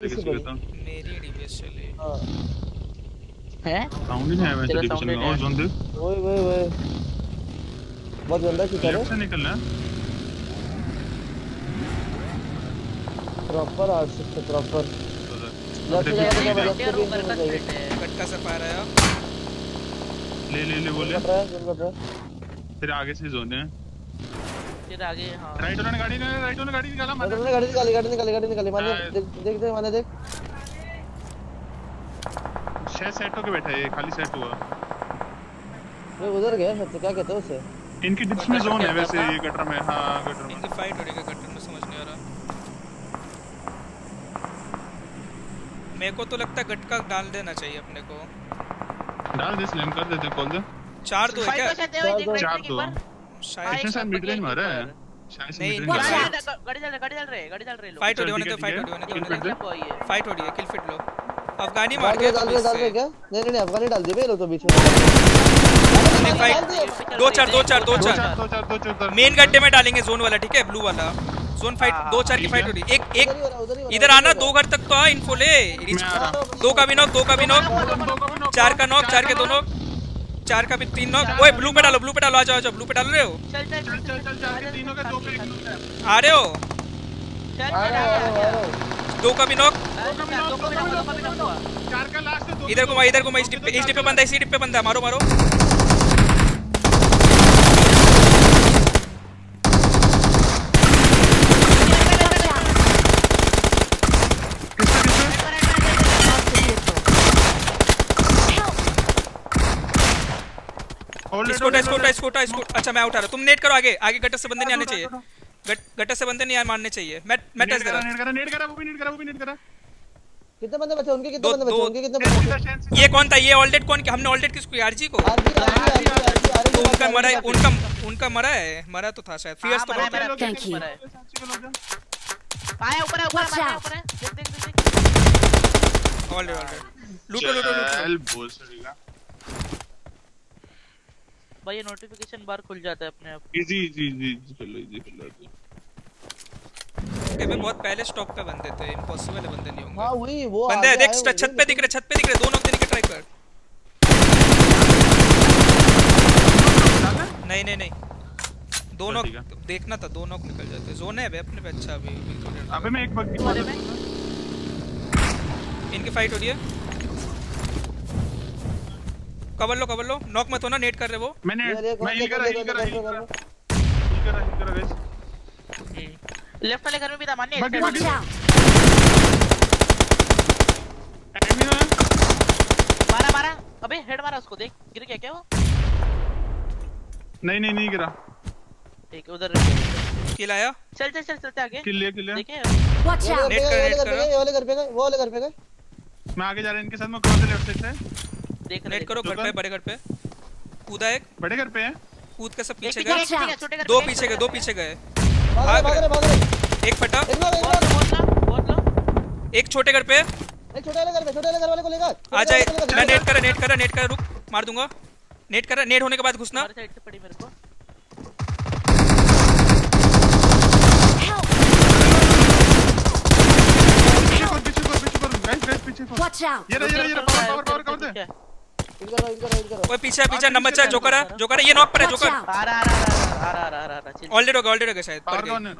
को तो मेरी डीबीएस चली। हाँ। है? साउंड नहीं आया तेरा तो चल ही नहीं और जोन दे ओए ओए ओए। बहुत गंदा की करे से निकलना प्रॉपर आर्ट से प्रॉपर। लेफ़्ट से देखिए, जाएगा ठीक है। लेफ़्ट का भी थ्रेट है फायर आया ले ले ले बोले। कट रहा कट रहा फिर आगे से जोन है। फिर आगे हाँ। राइट वाला गाड़ी ने राइट वाला गाड़ी निकाला मैंने? मार गाड़ी निकाली गाड़ी निकाली गाड़ी निकाली माने हाँ। देख देख देख माने देख। छह सेट होके बैठा है खाली सेट हुआ। ये उधर गया शायद से, क्या कहते हैं उसे? इनकी डिप्स में जोन है वैसे ये गटर में हाँ गटर में। इनकी फाइट हो रही है गटर में समझ नहीं आ रहा। मेरे को तो लगता है गटका डाल देना चाहिए अपने को। डाल दे स्लैम कर देते खोल दे चार दो है क्या? तो चार दो। शायद मिड रेंज मारा है। शायद नहीं, गाड़ी चल गाड़ी चल रहे गाड़ी चल रहे लोग फाइट हो रही होने दो फाइट हो रही है। होने दो दे। को फाइट हो। रही है किल फिट लो। अफगानी मार दे तो डाल दे डाल दे क्या नहीं नहीं अफगानी डाल बे लोग तो बीच में। नहीं फाइट दो चार दो चार दो दो चार। चार दो चार दो चार मेन गड्ढे में डालेंगे जोन वाला ठीक है? ब्लू वाला। जोन फाइट हाँ, दो चार की फाइट हो। रही है। एक एक इधर आना दो घर तक तो आ इन्फो ले दो का भी नॉक दो का भी नॉक चार का नॉक चार के दो नॉक चार का भी तीन नॉक ओए ब्लू पे डालो ब्लू पे डालो आ जाओ जाओ ब्लू पे डाल रहे हो? चल चल चल चल चल चार के तीनों का दो पे एक नॉक आ रहे हो। दो का भी नॉक दो को भी ना दो को भी ना चार का लास्ट है दो इधर घुमा इधर घुमा इस डिप पे इस डिप पे बंदा है, इसी डिप पे बंदा है, मारो मारो। स्कोटा it, स्कोटा स्कोटा अच्छा मैं उठा रहा हूँ तुम नेट करो आगे आगे गटर से बंदे नहीं आने चाहिए गटर से बंदे नहीं मारने चाहिए मैं मैं टच दे करा रहा नेट करा नेट करा वो भी नेट करा वो भी नेट करा कितने बंदे बचे उनके कितने दो- बंदे बचे दो- उनके कितने बंदे बचे ये कौन था ये ऑलडेट कौन हमने ऑलडेट किसको आरजी को तो उनका मरा है उनका उनका मरा है मरा तो था शायद फियर्स तो मरा है, है है. मरा है। आया ऊपर है ऊपर है, है. ऊपर है देख देख देख ऑलरेडी ऑलरेडी लूटो लूटो लूटो का भाई ये नोटिफिकेशन बार खुल जाता है अपने आप इजी इजी इजी चलो इजी चलो ये भी बहुत पहले स्टॉक पे बंदे थे इम्पॉसिबल है बंदे नहीं होंगे। हाँ वही वो बंदे देख छत पे दिख रहे छत पे दिख रहे दोनों देने की ट्राई कर। नहीं नहीं नहीं। दोनों ठीक है। देखना था दोनों निकल जाते। जोन है बे अपने पे अच्छा अभी अबे मैं एक बग्गी बारे में इनकी फाइट हो रही है? कवर लो कवर लो। नॉक मत होना नेट कर रहे वो। मैंने मैं हिल करा हिल करा हिल करा हिल करा हिल करा गाइस लेफ़्ट वाले घर में भी था Watch बग्गी out! एनिमी है? मारा मारा। अबे हेड मारा उसको देख। गिर गया क्या वो? नहीं नहीं नहीं गिरा। ठीक है उधर किल आया। चल चल चल चलते आगे। किल लिया किल लिया। देखे। Watch ये out! नेट वाले कर, घर पे नेट गए, ये वाले घर पे गए वो वाले घर पे गए। मैं आगे जा रहा हूँ इनके साथ मैं कौन से लेफ़्ट साइड से? देख नेट करो घर पे बड़े घर पे। कूदा एक? बड़े घर पे है? कूद के सब पीछे गए। दो पीछे गए दो पीछे गए। भाग रहे भाग रहे एक फटा। एक छोटे घर पे। एक छोटे वाले घर पे छोटे वाले घर वाले को लेकर। आ जाए मैं नेट करा नेट करा नेट करा रुक मार दूँगा। नेट करा नेट होने के बाद घुसना। साइड से पड़ी मेरे को। पीछे को पीछे को गाइस गाइस पीछे को Watch out! ये रहा ये रहा ये रहा पावर पावर पावर दे ओए पीछे पीछे नंबर चार जोकर है जोकर है ये नॉक पर है जोकर। आ रहा आ रहा आ रहा आ रहा आ रहा आ रहा चिल ऑलरेडी हो गया ऑलरेडी हो गया शायद पर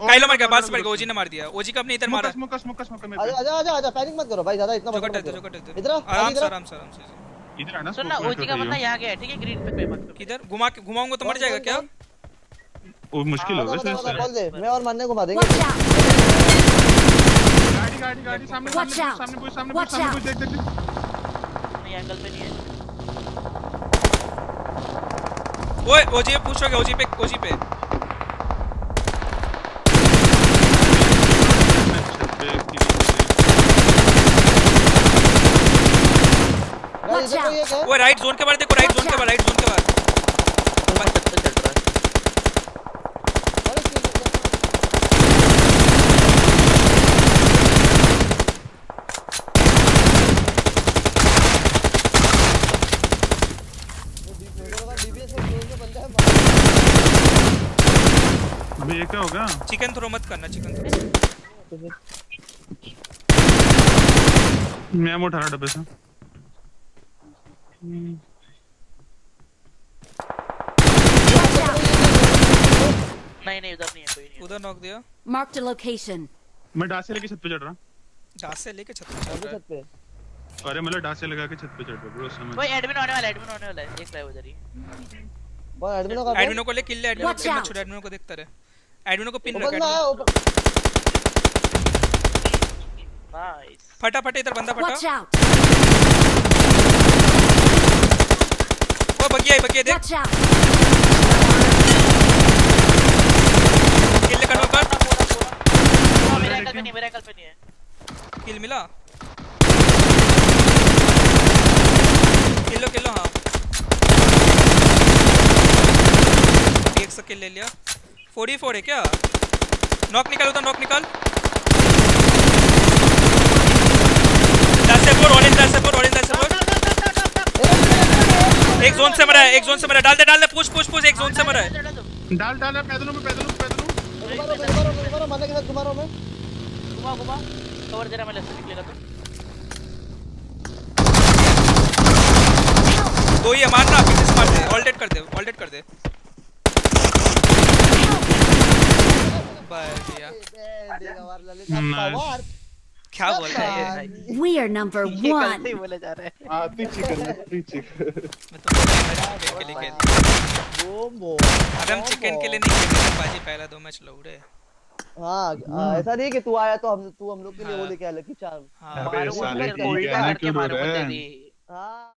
काइलो मार गया और- बात से पड़ गया ओजी ने मार दिया। ओजी का अपने इधर मारा। स्मोक स्मोक स्मोक में आजा आजा आजा पैनिक मत करो भाई ज़्यादा इतना जोकर करो। जोकर इधर आ, आराम से इधर। आराम से आराम से। इधर आना सुन ना ओजी का बंदा यहाँ गया है ठीक है? ग्रीन पे पे मत किधर? घुमा के घुमाऊँगा तो मर जाएगा क्या? वो मुश्किल होगा इससे बोल दे मैं और मानने घुमा देंगे! गाड़ी गाड़ी गाड़ी सामने सामने. सामने सामने सामने देख देख। नहीं एंगल पे नहीं है। ओए ओजी पे पूछोगे ओजी पे ओजी पे। ओए राइट जोन के बाद देखो राइट जोन के बाद राइट जोन के बाद ऊपर छत पे चढ़ रहा है अरे ठीक है डीबीएस में क्लोज में बंदा है अबे ये क्या होगा? चिकन थ्रो मत करना चिकन थ्रो मैं उठा रहा डब्बे से। नहीं नहीं उधर नहीं है कोई नहीं उधर नॉक दिया। Marked a location. मैं डासे लेके छत पे चढ़ रहा डास से लेके छत पे चढ़ रहा है। छत पे? अरे मतलब डासे लगा के छत पे चढ़ रहा ब्रो समझ। कोई एडमिन होने वाला एडमिन होने वाला है रहा है उधर ही। कौन एडमिन का एडमिनो को ले किल ले एडमिनो को मत छोड़ एडमिनो को देखता रहे। एडमिनो को पिन रख है। एडमिनो नाइस फटा फटा इधर बंदा फटा! ओ बगिया है बगिया देख। किल कर कर मेरे एंगल पे नहीं मेरे एंगल पे नहीं है। किल मिला। किलो किलो हाँ। एक सौ किल ले लिया। फोर फोर है क्या? नॉक निकाल उधर नॉक निकाल। एक जोन से मरा है एक जोन से मरा डाल दे डाल दे पुश पुश पुश एक जोन से मरा है। डाल डाल पैदल में पैदल में पैदल में। के साथ तुम्हारा मैं घुमा घुमा कवर दे रहा मैं लेफ़्ट से निकलेगा तो दो ही है मारना पीछे से मार दे। ऑल डेड कर दे ऑल डेड कर दे बस दिया देगा वार ललित Nice. वार क्या बोल रहा है ये? We are number ये से one. बोले जा रहे हैं आती चिकन आती चिकन मैं तो चिकन के लिए खेलता वो मो हम चिकन के लिए नहीं खेलते बाजी पहला दो मैच लौड़े हाँ ऐसा नहीं कि तू आया तो हम तू हम लोग के लिए वो हाँ। लेके आया लकी चार्म हाँ हैं? हाँ